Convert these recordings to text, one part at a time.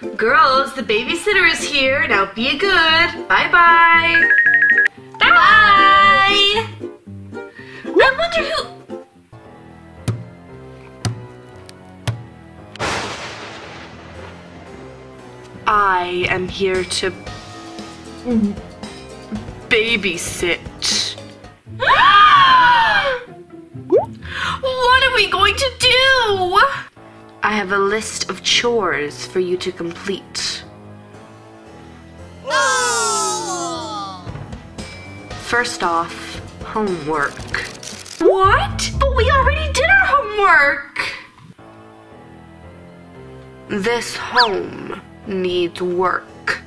Girls, the babysitter is here. Now be good. Bye-bye. Bye. I wonder who... I am here to babysit. what are we going to do? I have a list of chores for you to complete. First off, homework. What? But we already did our homework! This home needs work.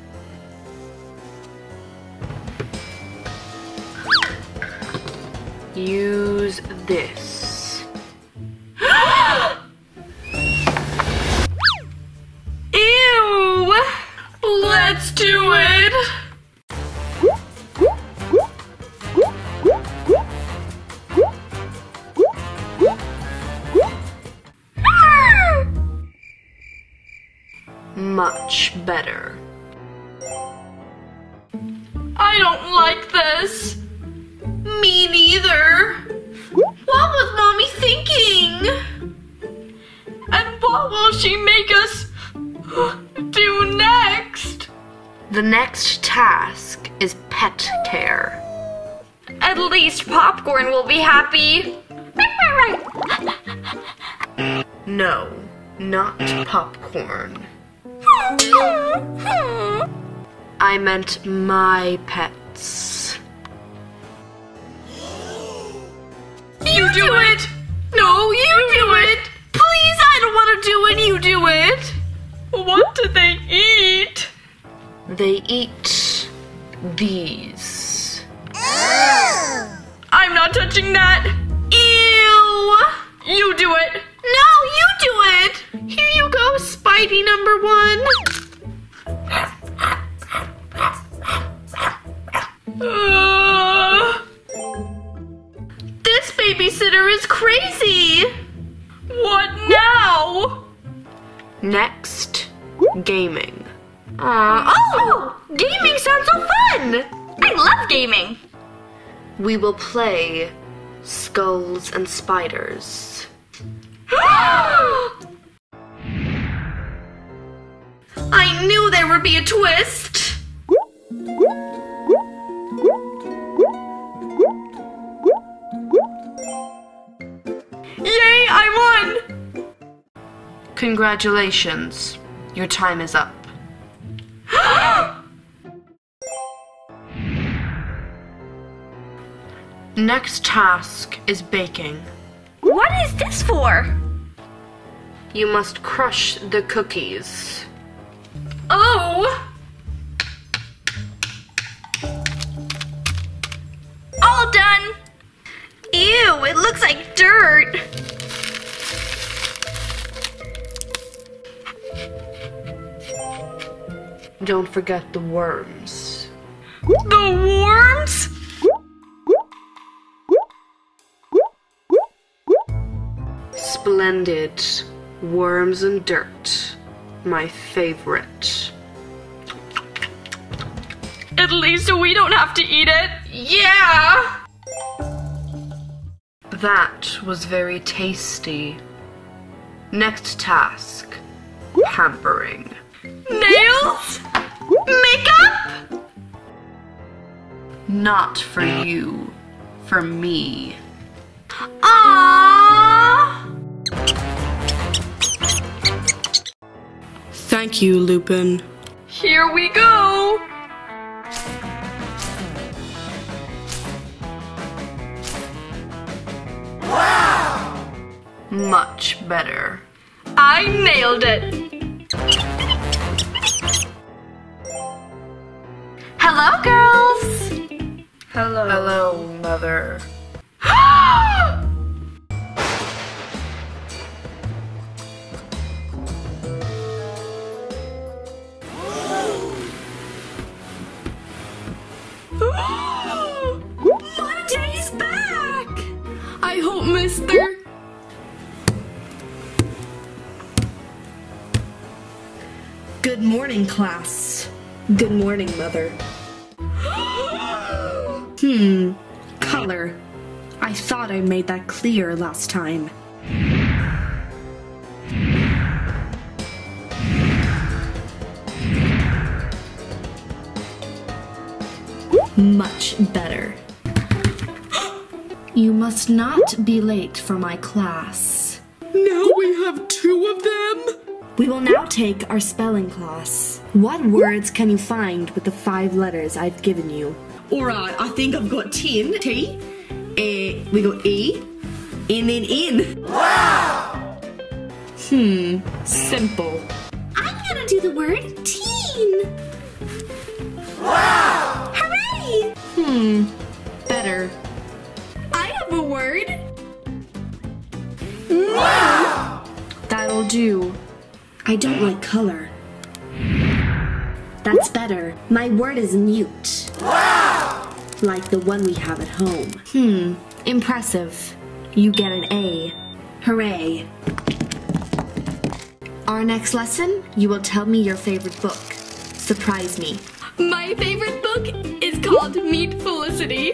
Use this. Let's do it! Much better. I don't like this. Me neither. What was mommy thinking? And what will she make us do next? The next task is pet care. At least Popcorn will be happy. No, not popcorn. I meant my pets. You do it! No, you do it! Please, I don't want to do it, you do it! What do they eat? They eat these. I'm not touching that. Ew! You do it. No, you do it! Here you go, Spidey number one. Uh, This babysitter is crazy! what now? Next, gaming. Oh! Gaming sounds so fun! I love gaming. We will play Skulls and Spiders. I knew there would be a twist! Yay, I won. Congratulations, your time is up. Next task is baking. What is this for? You must crush the cookies. Oh. All done. Ew, it looks like dirt. Don't forget the worms. The worms? Splendid. Worms and dirt. My favorite. At least we don't have to eat it. Yeah! That was very tasty. Next task pampering. Nails? Makeup? Not for you, for me. Aww. Thank you, Lupin. Here we go. Wow! Much better. I nailed it. Hello, girls. Hello. Hello, Mother. Mister. Good morning, class. Good morning, mother. hmm, color. I thought I made that clear last time. Much better. You must not be late for my class. Now we have two of them? We will now take our spelling class. What words can you find with the five letters I've given you? Alright, I think I've got tin. T. A. We got E. And then N. Hmm, simple. I'm gonna do the word teen. Wow! Hooray! Hmm, better. I have. That'll do. I don't like color. That's better. My word is mute. Wow! Like the one we have at home. Hmm, impressive. You get an A. Hooray. Our next lesson, you will tell me your favorite book. Surprise me. My favorite book is called Meet Felicity.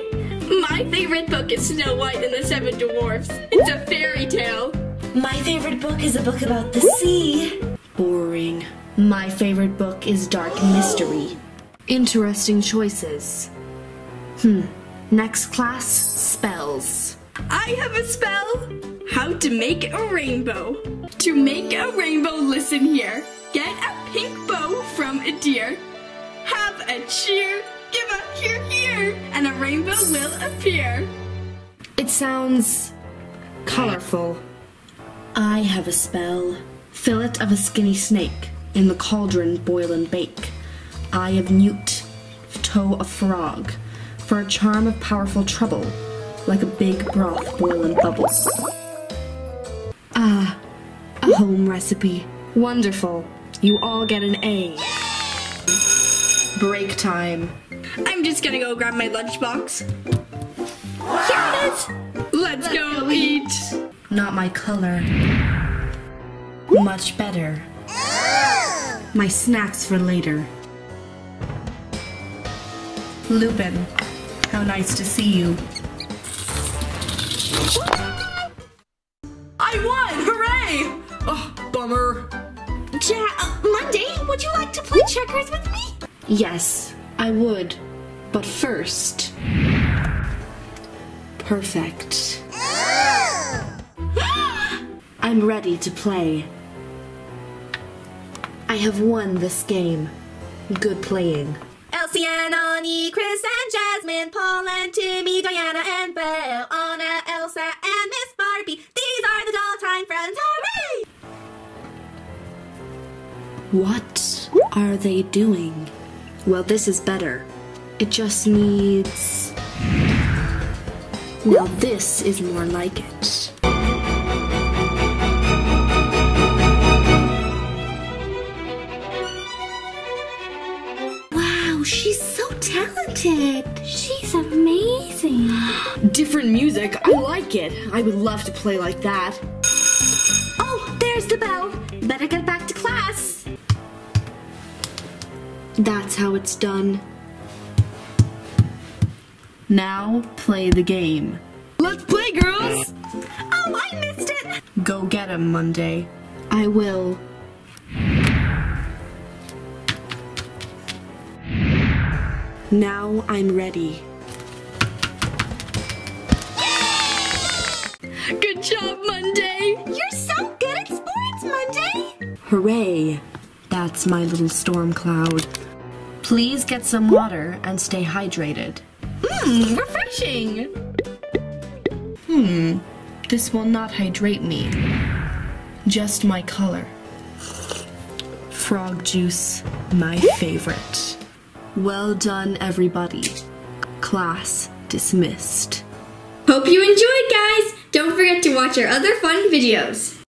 My favorite book is Snow White and the Seven Dwarfs. It's a fairy tale. My favorite book is a book about the sea. Boring. My favorite book is Dark Mystery. Interesting choices. Hmm. Next class, spells. I have a spell. How to make a rainbow. To make a rainbow, listen here. Get a pink bow from a deer. Have a cheer. Give a here, here, and a rainbow will appear. It sounds colorful. I have a spell. Fillet of a skinny snake. In the cauldron boil and bake. Eye of newt. Toe of frog. For a charm of powerful trouble. Like a big broth boil and bubble. Ah, a home recipe. Wonderful. You all get an A. Break time. I'm just gonna go grab my lunchbox. Here it is. Let's, go, eat. Not my color. Much better. My snacks for later. Lupin, how nice to see you. I won! Hooray! Oh, bummer. Ja- uh, Monday, would you like to play checkers with me? Yes, I would. But first. Perfect. I'm ready to play. I have won this game. Good playing. Elsie and Annie, Chris and Jasmine, Paul and Timmy, Diana and Belle, Anna, Elsa, and Miss Barbie. These are the doll time friends. Hooray! What are they doing? Well, this is better. It just needs. Now, this is more like it. Wow, she's so talented. She's amazing. Different music. I like it. I would love to play like that. Oh, there's the bell. Better get back to class. That's how it's done. Now, play the game. Let's play, girls! Oh, I missed it. Go get him, Monday. I will. Now I'm ready. Yay! Good job, Monday. You're so good at sports, Monday. Hooray! That's my little storm cloud. Please get some water and stay hydrated. Mmm, refreshing. Hmm, this will not hydrate me. Just my color. Frog juice, my favorite. Well done, everybody. Class dismissed. Hope you enjoyed, guys. Don't forget to watch our other fun videos.